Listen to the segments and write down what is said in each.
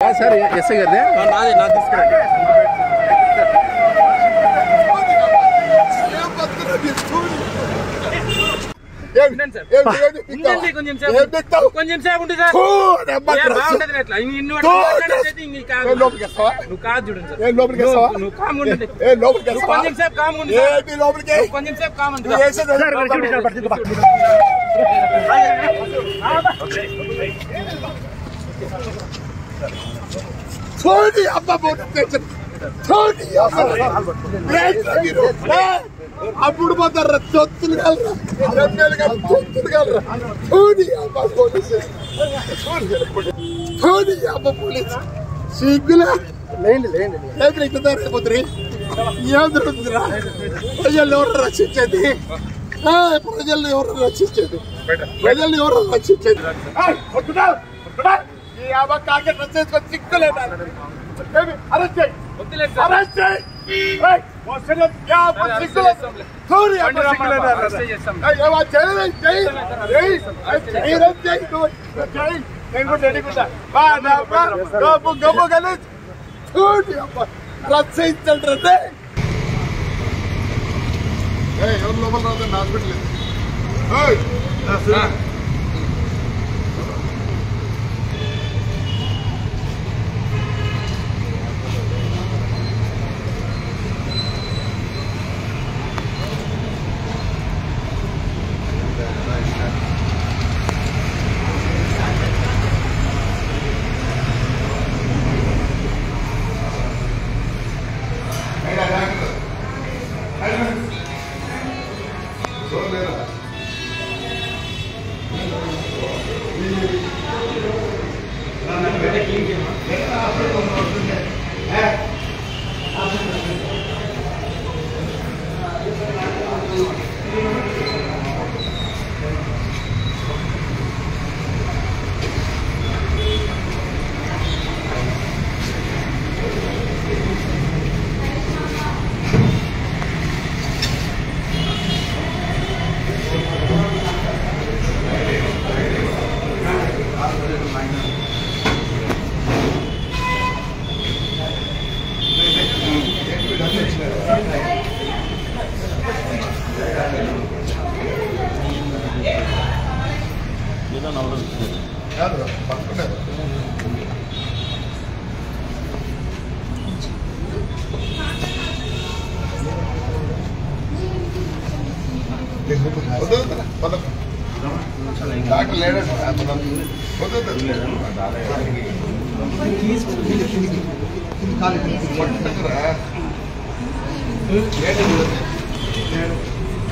Sir SI గారిదే? నాది నా తీసుకురండి. కొంచెం సేపు కొంచెం సేపు ఉండి సార్. బాగుంటది అట్లా. ఇన్ని. నువ్వు కాదు చూడండి సార్? నువ్వు-? కొంచెం సేపు కామ్ ఉండు సార్. ఏంటి లోపలికి? నువ్వు కొంచెం సేపు కామ్ ఉండు నువ్వు సార్. వేసేది అది. చూడి అమ్మ మోటివేషన్ చూడి అమ్మ ఏంటి మీరు? ఏ, అప్పుడు పోతారా చొత్తులు కలరా ఎమ్మెల్యే గారు చొత్తులు కలరా చూడి అమ్మ పోలీసు చూడి అమ్మ పోలీసు సిగ్గులా లేండి లేండి లేండి ఎక్కుతారు అయిపోతుంది ఏం జరుగుతుందిరా ప్రజలు ఎవరు రక్షించేది ఏ, ప్రజల్ని ఎవరు రక్షించేది ప్రజల్ని ఎవరు రక్షించేది ఏయ్, కొట్టున్నావు, కొట్టున్నావు. ఈ అమ్మ కాకి డ్రెస్ వేసుకొని సిగ్గులేదా ఏమి? అరెస్ట్ చేయి వద్దులేదు సార్. అరెస్ట్ చేయి ఏయ్, వస్తున్నాం. యా, అమ్మ సిగ్గులేదు. చూడు, ఈ అమ్మ బండి రమ్మని సిగ్గులేదా? అరెస్ట్ చేస్తాం. ఏయ్, ఏమో చేయలేదు, చెయ్యి. చెయ్యి. చెయ్యి, రా, చెయ్యి. నువ్వు చెయ్యి. నేను కూడా రెడీగా బా నా అమ్మ, గబ్బు గబ్బు గలీజ్. చూడు, ఈ అమ్మ డ్రెస్ వేయించండి డ్రెస్ ఎవరు లోపల రావద్దని హాస్పిటల్ ఏయ్ நான் வெட்ட கிளீன் பண்ணுறேன் వద్దు, డాక్టర్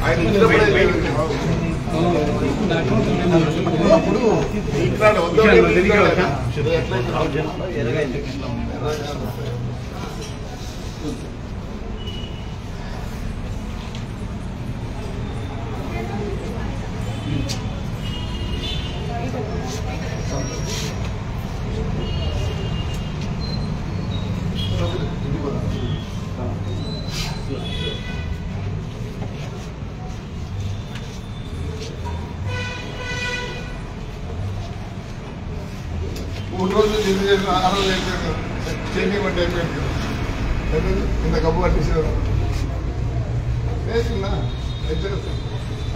ఆయన అప్పుడు ఎట్లయితే మూడు రోజులు జిమ్ చేసిన ఆ రోజు అయిపోయింది చేయనివ్వండి అయిపోయింది. కదా ఇంత కప్పు పట్టేసారు వేసినా అయితే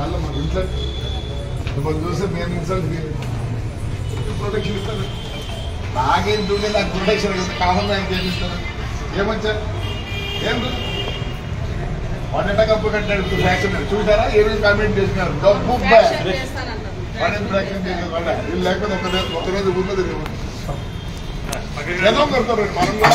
అలా మన ఇంట్లో మనం చూస్తే మేము ఇన్సల్ట్ ప్రొటెక్షన్ ఇస్తారు. నాకేం చూడే నాకు ప్రొటెక్షన్ కదా కాకుండా ఇంకేం ఇస్తారు ఏమంచా ఏం అండ్ కప్పు కట్టాడు? వ్యాక్సిన్ చూసారా ఏ రోజు కామెంట్ చేసినారు? డబ్బు పని ప్రయత్నం చేసేవాళ్ళ వీళ్ళు లేకపోతే ఒక రోజు ఒక రోజు ఉన్నది రేపు. ಎದೊಂದು ಬರ್ತಾರೆ ಮಾಡಂಗಿಲ್ಲ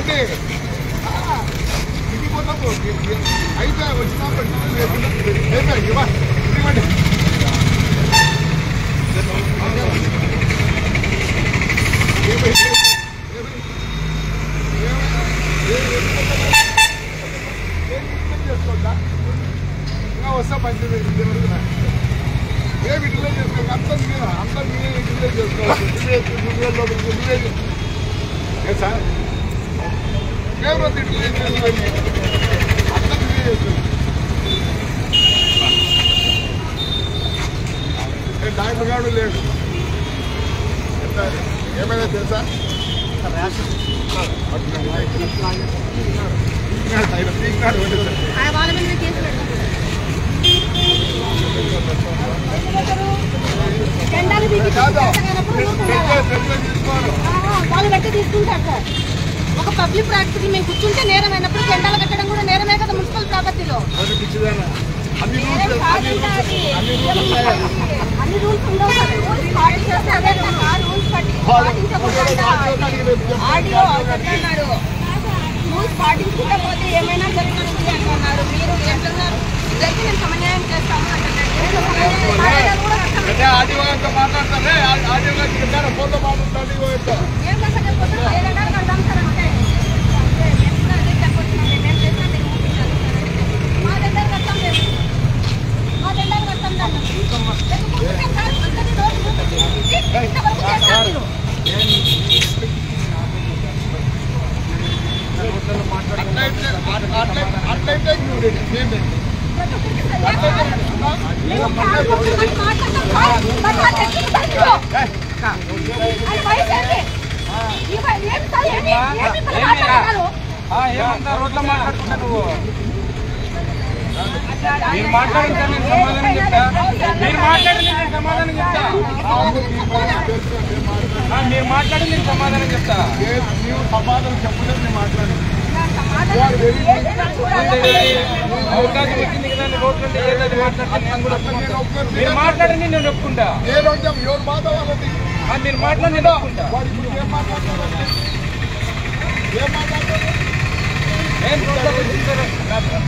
అంటే ఇది పోతాము అయితే వచ్చినప్పుడు ఏమే ఇవ్వ ఇవ్వండి వస్తా మంచిది ఇంటి ఏ విడుదల చేసుకో అంతా మీరు అంతా మీరే విడుదల చేసుకోవచ్చు నువ్వే నువ్వే నువ్వే ఏ సార్? ఎవరో విడుదల చేసుకోండి అంతా మీరే డాక్టర్ గారు లేడు ఏమైనా తెలుసా వాళ్ళు పెట్టి తీసుకుంటారు సార్ ఒక పబ్లిక్ ప్రాక్టీస్ మేము కూర్చుంటే నేరం అయినప్పుడు జెండాలు కట్టడం కూడా నేరమే కదా మున్సిపల్ ప్రాపర్టీలో. అన్ని రూల్స్ ఉండవు ఆడియో అన్నారు రూల్స్ పాటించకుండా పోతే ఏమైనా జరుగుతుంది అంటున్నారు మీరు నేను చేస్తాము కూడా కష్టం. అంటే ఆదివారంతో మాట్లాడతానే ఆదివారం చెప్పారు ఫోన్లో మాట్లాడుతాను ఆదివారంతో ఏం కష్టం పోతే ఏదైనా కడదాం సార్ అంటే అంటే ఎట్లా అదే చెప్పొచ్చున్నాను నేను చేసినా నేను ఊపించాను సార్ మా దగ్గర కష్టం లేదు మా దగ్గర కష్టం లేదు ఎందుకంటే సార్ అందరి రోజు ఇంతవరకు చేశారు మీరు అట్లయితే అట్లయితే అట్లయితే నువ్వు రెడీ మేము రెడీ ప్రతి ఒక్కరికి సార్ మేము కాల్ కొట్టుకొని మాట్లాడతాం సార్ మరి మా దగ్గరికి సార్ మీరు అది వయసు ఏంటి? ఈ వయ- ఏమి సార్ ఏమి ఏమి ఇప్పుడు మాట్లాడతారు ఏమంతా రోడ్లో మాట్లాడుతున్నా నువ్వు మీరు నేను సమాధానం చెప్తా మీరు నేను సమాధానం చెప్తా మీరు మాట్లాడి నేను సమాధానం చెప్తా నీవు సమాధానం చెప్పలేదు నేను మాట్లాడాను అవకాశం వచ్చింది కదా రోడ్లు ఉంటే ఏదో నేను మీరు మాట్లాడండి నేను ఒప్పుకుంటా. ఏ రోజు ఎవరు మాట వాళ్ళది మీరు మాట్లాడి నేను ఒప్పుకుంటా వాడు ఇప్పుడు ఏం మాట్లాడుతున్నారు ఏం మాట్లాడుతున్నారు నేను రోడ్లోకి వచ్చిన తర్వాత,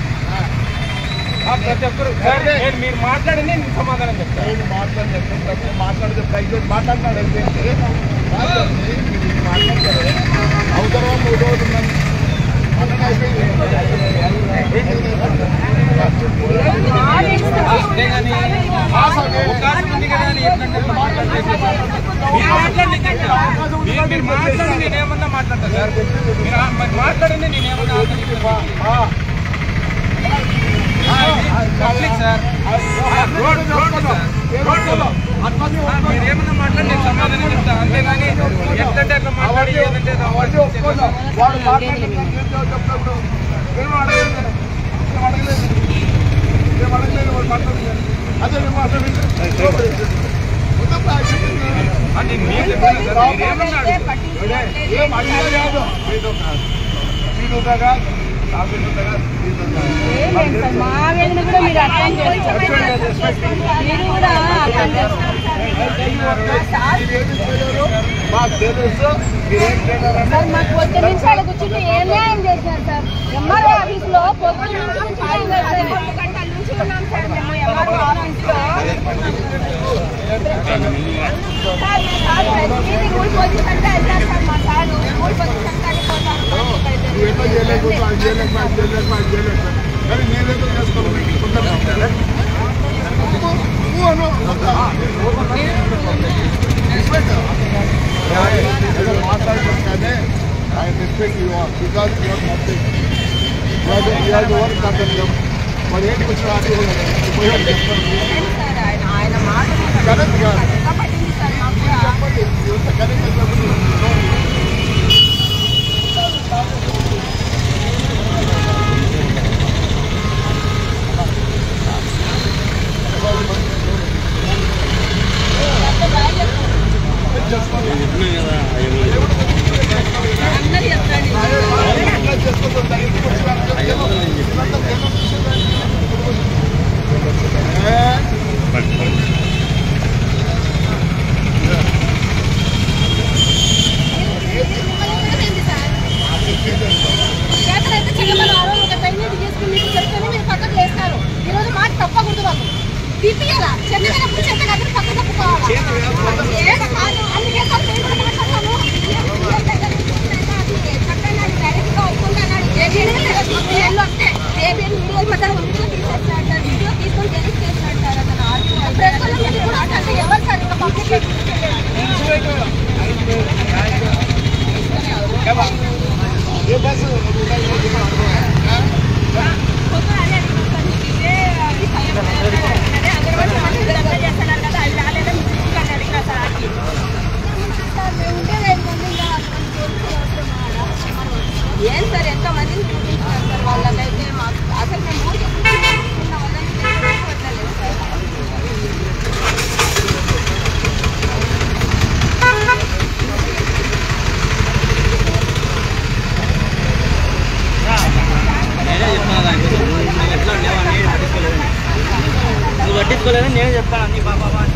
ఆ, ప్రతి ఒక్కరు సార్, నేను మీరు మాట్లాడండి నేను సమాధానం చెప్తా నేను మాట్లాడలేదు మాట్లాడితే ప్రైజ్ మాట్లాడినాడు అయితే మాట్లాడి మీరు మాట్లాడతారు అవసరం మూడు రోజులు ఏమన్నా మాట్లాడి నేను సమాధానం చెప్తా. అంతేగాని ఎట్లంటే అట్లా మాట్లాడి ఏదంటే అది నేను మీకు చెప్పాను సార్ మీరు మా వేదన కూడా మీరు అర్థం చేసుకోవాలి మీరు కూడా అర్థం చేసుకోవాలి మీరేమి చేయలేరు మాకు తెలుసు మీరేం చేయలేరు సార్ మాకు పొద్దు నుంచి ఆడ కూర్చుంటే ఏం న్యాయం చేశారు సార్ ఎంఆర్ఓ ఆఫీస్ లో పొద్దు నుంచి కూర్చున్నాం సార్ రెండు గంటల నుంచి ఉన్నాం సార్ మేము ఎంఆర్ఓ ఆఫీస్ లో సార్ మా సార్ ప్రతిదీ రూల్ పొజిషన్ అంటే వెళ్తారు సార్ మా sir guys do not have this. We are, we are the work that can come. But yet, we should have to go. Bye. Bye. నువ్వు పట్టించుకోలేదని నేనే చెప్తాను అన్ని బాబా బాబా అని.